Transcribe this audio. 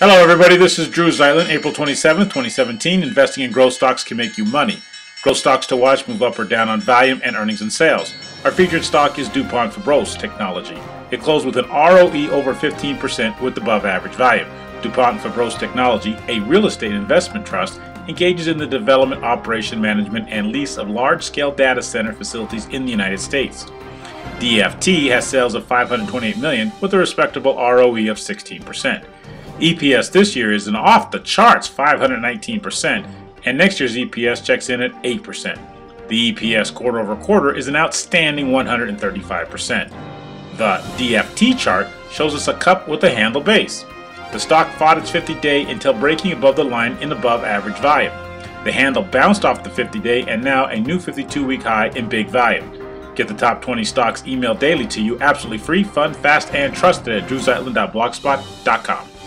Hello, everybody. This is Drew Zeitlin, April 27, 2017. Investing in growth stocks can make you money. Growth stocks to watch move up or down on volume and earnings and sales. Our featured stock is DuPont Fabros Technology. It closed with an ROE over 15% with above average volume. DuPont Fabros Technology, a real estate investment trust, engages in the development, operation, management, and lease of large scale data center facilities in the United States. DFT has sales of 528 million with a respectable ROE of 16%. EPS this year is an off the charts 519%, and next year's EPS checks in at 8%. The EPS quarter over quarter is an outstanding 135%. The DFT chart shows us a cup with a handle base. The stock fought its 50 day until breaking above the line in above average volume. The handle bounced off the 50 day and now a new 52 week high in big volume. Get the top 20 stocks emailed daily to you absolutely free, fun, fast, and trusted at drewzeitlin.blogspot.com.